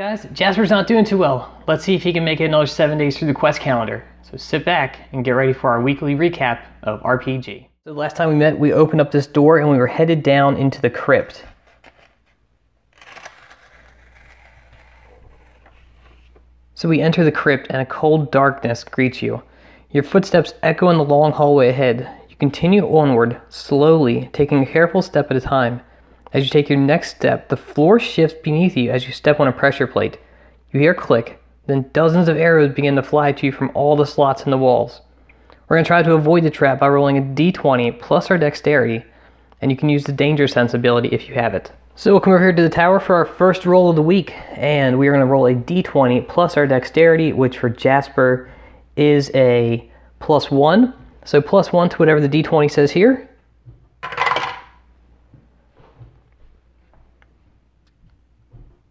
guys, Jasper's not doing too well. Let's see if he can make it another seven days through the quest calendar. So sit back and get ready for our weekly recap of RPG. So the last time we met, we opened up this door and we were headed down into the crypt. So we enter the crypt and a cold darkness greets you. Your footsteps echo in the long hallway ahead. You continue onward, slowly, taking a careful step at a time. As you take your next step, the floor shifts beneath you as you step on a pressure plate. You hear a click, then dozens of arrows begin to fly to you from all the slots in the walls. We're going to try to avoid the trap by rolling a d20 plus our dexterity, and you can use the danger sense ability if you have it. So we'll come over here to the tower for our first roll of the week, and we are going to roll a d20 plus our dexterity, which for Jasper is a plus 1. So plus 1 to whatever the d20 says here.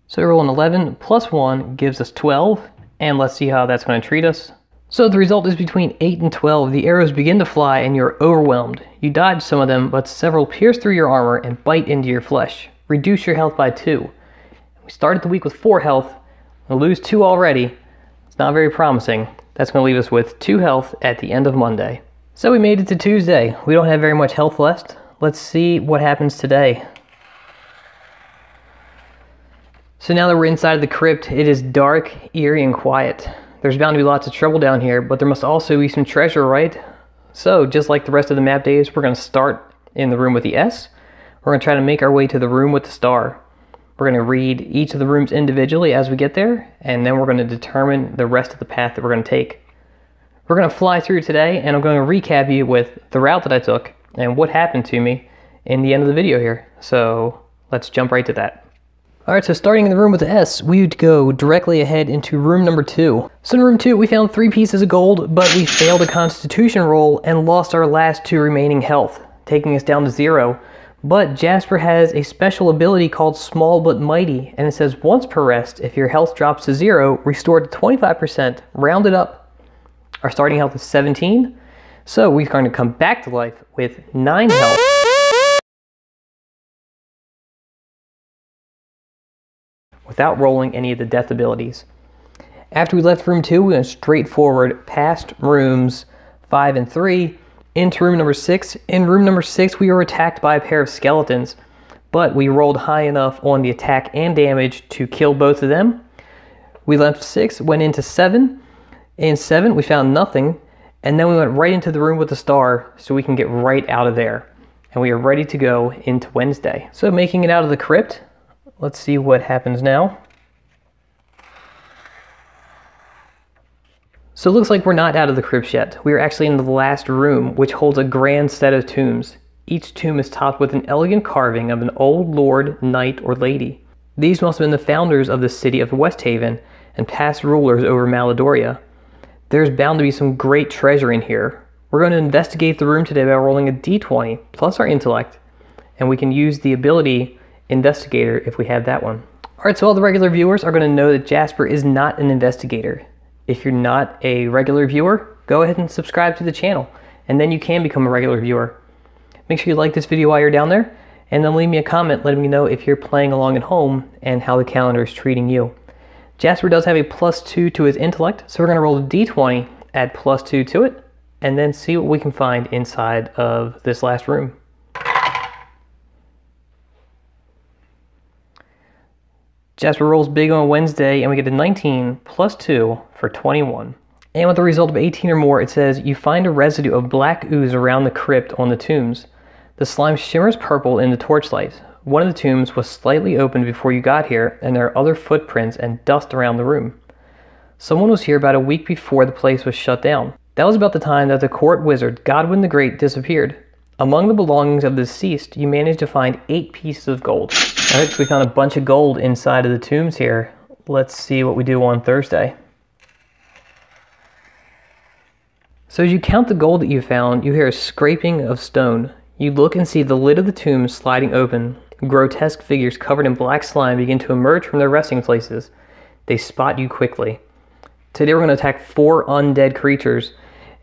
So we roll an 11 plus 1 gives us 12, and let's see how that's going to treat us. So the result is between 8 and 12, the arrows begin to fly and you're overwhelmed. You dodge some of them, but several pierce through your armor and bite into your flesh. Reduce your health by 2. We started the week with 4 health, we'll lose 2 already. It's not very promising. That's going to leave us with 2 health at the end of Monday. So we made it to Tuesday. We don't have very much health left. Let's see what happens today. So now that we're inside of the crypt, it is dark, eerie, and quiet. There's bound to be lots of trouble down here, but there must also be some treasure, right? So, just like the rest of the map days, we're going to start in the room with the S. We're going to try to make our way to the room with the star. We're going to read each of the rooms individually as we get there, and then we're going to determine the rest of the path that we're going to take. We're going to fly through today, and I'm going to recap you with the route that I took and what happened to me in the end of the video here. So, let's jump right to that. Alright, so starting in the room with the S, we would go directly ahead into room number two. So in room two, we found three pieces of gold, but we failed a constitution roll and lost our last two remaining health, taking us down to zero. But Jasper has a special ability called Small But Mighty, and it says once per rest, if your health drops to zero, restore to 25%, rounded up. Our starting health is 17, so we're going to come back to life with 9 health. Without rolling any of the death abilities. After we left room 2, we went straight forward past rooms 5 and 3 into room number 6. In room number 6, we were attacked by a pair of skeletons, but we rolled high enough on the attack and damage to kill both of them. We left 6, went into 7. In 7, we found nothing, and then we went right into the room with the star so we can get right out of there. And we are ready to go into Wednesday. So making it out of the crypt, Let's see what happens now. So it looks like we're not out of the crypt yet. We are actually in the last room, which holds a grand set of tombs. Each tomb is topped with an elegant carving of an old lord, knight, or lady. These must have been the founders of the city of Westhaven and past rulers over Maladoria. There's bound to be some great treasure in here. We're going to investigate the room today by rolling a d20 plus our intellect, and we can use the ability investigator if we have that one. All right, so all the regular viewers are going to know that Jasper is not an investigator. If you're not a regular viewer, go ahead and subscribe to the channel, and then you can become a regular viewer. Make sure you like this video while you're down there, and then leave me a comment letting me know if you're playing along at home and how the calendar is treating you. Jasper does have a plus 2 to his intellect, so we're going to roll a d20, add plus 2 to it, and then see what we can find inside of this last room. Jasper rolls big on Wednesday and we get a 19 plus 2 for 21. And with a result of 18 or more, it says you find a residue of black ooze around the crypt on the tombs. The slime shimmers purple in the torchlight. One of the tombs was slightly opened before you got here, and there are other footprints and dust around the room. Someone was here about a week before the place was shut down. That was about the time that the court wizard, Godwin the Great, disappeared. Among the belongings of the deceased, you managed to find eight pieces of gold. All right, so we found a bunch of gold inside of the tombs here. Let's see what we do on Thursday. So as you count the gold that you found, you hear a scraping of stone. You look and see the lid of the tomb sliding open. Grotesque figures covered in black slime begin to emerge from their resting places. They spot you quickly. Today we're going to attack four undead creatures,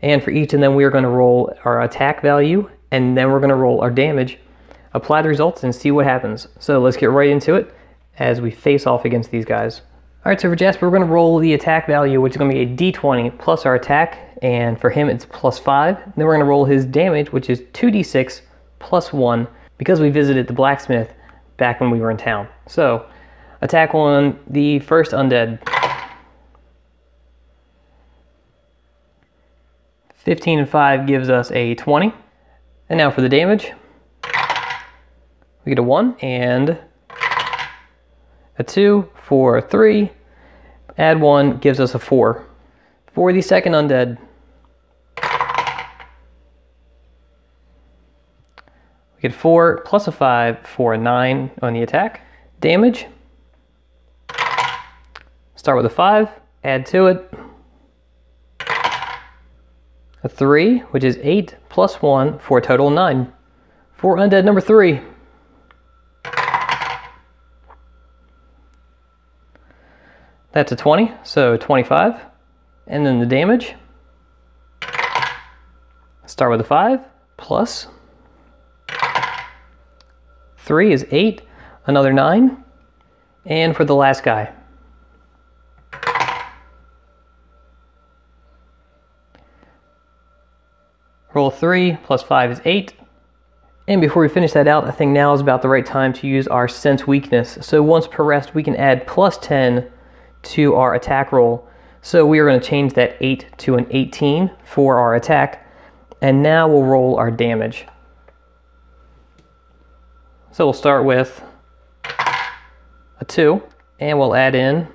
and for each of them we are going to roll our attack value, and then we're going to roll our damage apply the results and see what happens. So let's get right into it as we face off against these guys. Alright, so for Jasper, we're going to roll the attack value, which is going to be a d20 plus our attack, and for him it's plus 5. And then we're to roll his damage, which is 2d6 plus 1, because we visited the blacksmith back when we were in town. So, attack on the first undead. 15 and 5 gives us a 20. And now for the damage. We get a 1 and a 2 for 3. Add 1 gives us a 4. For the second undead. We get 4 plus a 5 for a 9 on the attack. Damage. Start with a 5, add to it. A 3, which is 8 plus 1 for a total of 9. For undead number 3. That's a 20, so 25. And then the damage. Start with a 5, plus 3 is 8, another 9. And for the last guy. Roll 3 plus 5 is 8. And before we finish that out, I think now is about the right time to use our sense weakness. So once per rest, we can add plus 10 to our attack roll. So we are going to change that 8 to an 18 for our attack. And now we'll roll our damage. So we'll start with a 2, and we'll add in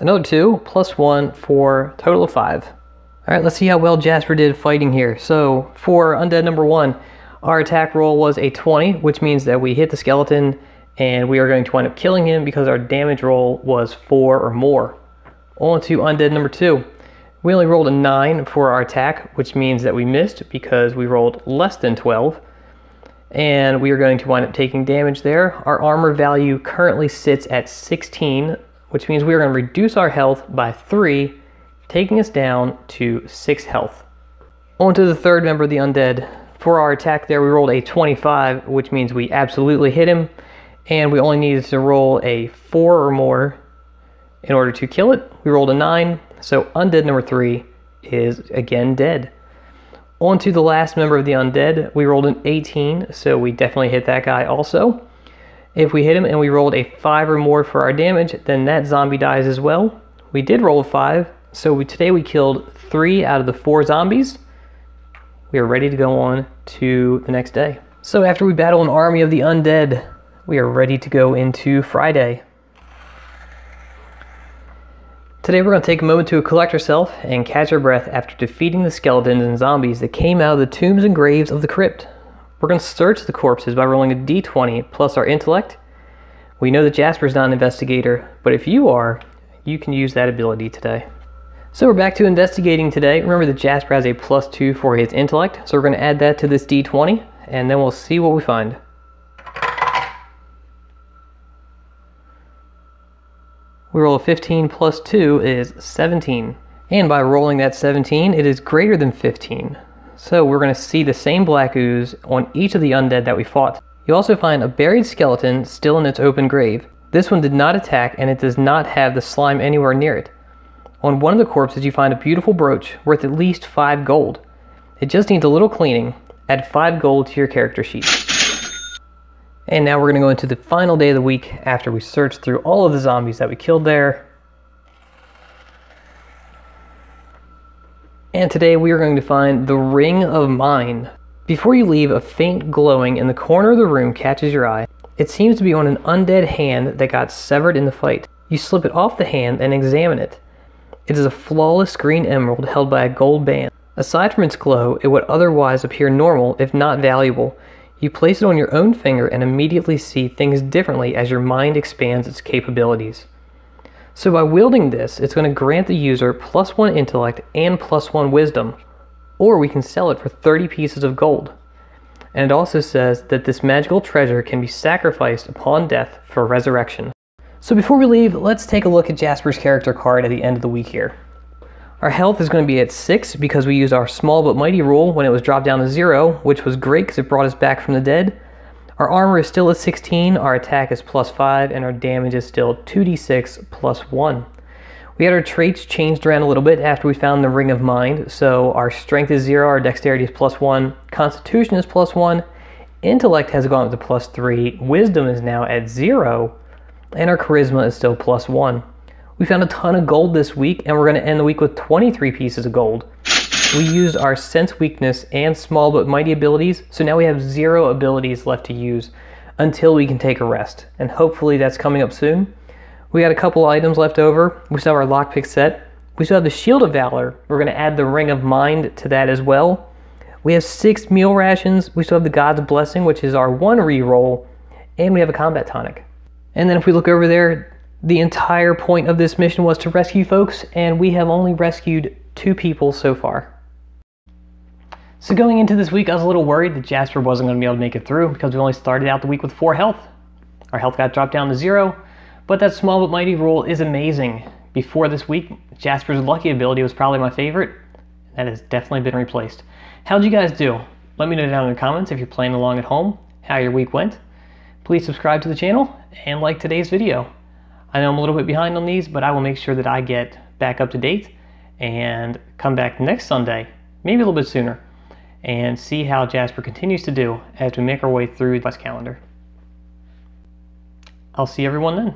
another 2 plus 1 for total of 5. All right, let's see how well Jasper did fighting here. So for undead number 1, our attack roll was a 20, which means that we hit the skeleton and we are going to wind up killing him because our damage roll was 4 or more. On to undead number 2. We only rolled a 9 for our attack, which means that we missed because we rolled less than 12 and we are going to wind up taking damage there. Our armor value currently sits at 16, which means we are going to reduce our health by 3, taking us down to 6 health. On to the third member of the undead. For our attack there, we rolled a 25, which means we absolutely hit him, and we only needed to roll a 4 or more in order to kill it. We rolled a 9, so undead number 3 is again dead. On to the last member of the undead. We rolled an 18, so we definitely hit that guy also. If we hit him and we rolled a 5 or more for our damage, then that zombie dies as well. We did roll a 5, so we, today we killed 3 out of the 4 zombies. We are ready to go on to the next day. So after we battle an army of the undead, we are ready to go into Friday. Today we're going to take a moment to collect ourselves and catch our breath after defeating the skeletons and zombies that came out of the tombs and graves of the crypt. We're going to search the corpses by rolling a d20 plus our intellect. We know that Jasper's not an investigator, but if you are, you can use that ability today. So we're back to investigating today. Remember that Jasper has a plus 2 for his intellect, so we're going to add that to this d20, and then we'll see what we find. We roll a 15 plus 2 is 17. And by rolling that 17, it is greater than 15. So we're going to see the same black ooze on each of the undead that we fought. You also find a buried skeleton still in its open grave. This one did not attack and it does not have the slime anywhere near it. On one of the corpses you find a beautiful brooch worth at least 5 gold. It just needs a little cleaning. Add 5 gold to your character sheet. And now we're going to go into the final day of the week after we search through all of the zombies that we killed there. And today we are going to find the Ring of Mind. Before you leave, a faint glowing in the corner of the room catches your eye. It seems to be on an undead hand that got severed in the fight. You slip it off the hand and examine it. It is a flawless green emerald held by a gold band. Aside from its glow, it would otherwise appear normal if not valuable, you place it on your own finger and immediately see things differently as your mind expands its capabilities. So by wielding this, it's going to grant the user plus one intellect and plus one wisdom, or we can sell it for 30 pieces of gold. And it also says that this magical treasure can be sacrificed upon death for resurrection. So before we leave, let's take a look at Jasper's character card at the end of the week here. Our health is going to be at 6 because we used our small but mighty rule when it was dropped down to 0, which was great because it brought us back from the dead. Our armor is still at 16, our attack is plus 5, and our damage is still 2d6 plus 1. We had our traits changed around a little bit after we found the Ring of Mind. So our strength is 0, our dexterity is plus 1, constitution is plus 1, intellect has gone up to plus 3, wisdom is now at 0, and our charisma is still plus 1. We found a ton of gold this week, and we're going to end the week with 23 pieces of gold. We used our sense weakness and small but mighty abilities, so now we have zero abilities left to use until we can take a rest. And hopefully that's coming up soon. We got a couple items left over. We still have our lockpick set. We still have the Shield of Valor. We're going to add the Ring of Mind to that as well. We have six meal rations. We still have the God's Blessing, which is our one reroll. And we have a combat tonic. And then if we look over there, the entire point of this mission was to rescue folks, and we have only rescued two people so far. So going into this week, I was a little worried that Jasper wasn't going to be able to make it through because we only started out the week with four health. Our health got dropped down to zero, but that small but mighty rule is amazing. Before this week, Jasper's lucky ability was probably my favorite. That has definitely been replaced. How'd you guys do? Let me know down in the comments if you're playing along at home, how your week went. Please subscribe to the channel and like today's video. I know I'm a little bit behind on these, but I will make sure that I get back up to date and come back next Sunday, maybe a little bit sooner, and see how Jasper continues to do as we make our way through the quest calendar. I'll see everyone then.